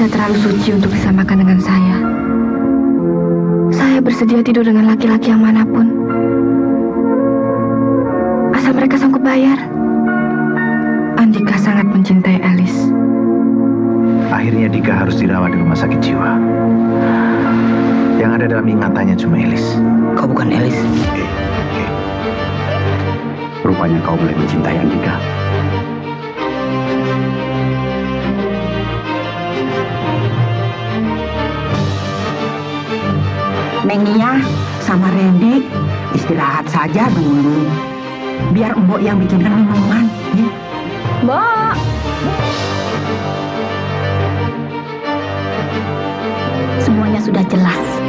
bisa terlalu suci untuk disamakan dengan saya. Saya bersedia tidur dengan laki-laki yang mana pun. Asal mereka sanggup bayar. Andika sangat mencintai Alice. Akhirnya Dika harus dirawat di rumah sakit jiwa. Yang ada dalam ingatannya cuma Elis. Kau bukan Elis. Eh, eh. Rupanya kau mulai mencintai Andika. Neng Nia sama Randy istirahat saja dulu. Biar Mbok yang bikin minuman. Ya. Mbok. Semuanya sudah jelas.